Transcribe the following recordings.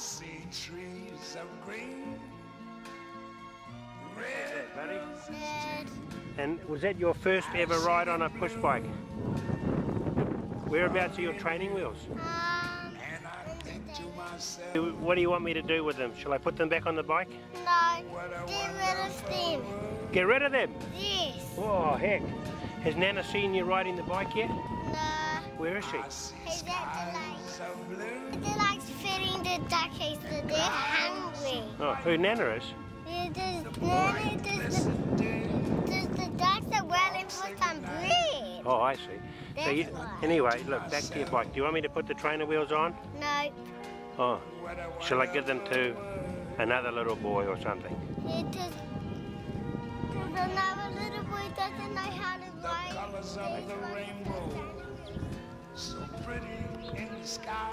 see trees of green. Red Red buddy? roses And was that your first ever ride on a push bike? Whereabouts are your training wheels? Um, And I think to myself, What do you want me to do with them? Shall I put them back on the bike? no. Get rid of steam. wonderful Get rid of them! Yes. Oh, heck. Has Nana seen you riding the bike yet? No. Where is she? I see He's at the lake. The duckies so they're hungry. Oh, who Nana is? Yeah, there's, The there's, the, there's the ducks are waiting for some bread. Oh, I see. So you, anyway, look, back to your bike. Do you want me to put the trainer wheels on? No. Oh, shall I give them to another little boy or something? It is. Because another little boy doesn't know how to The colors of the rainbow, so pretty in the sky,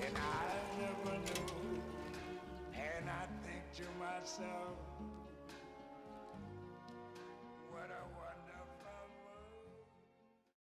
and I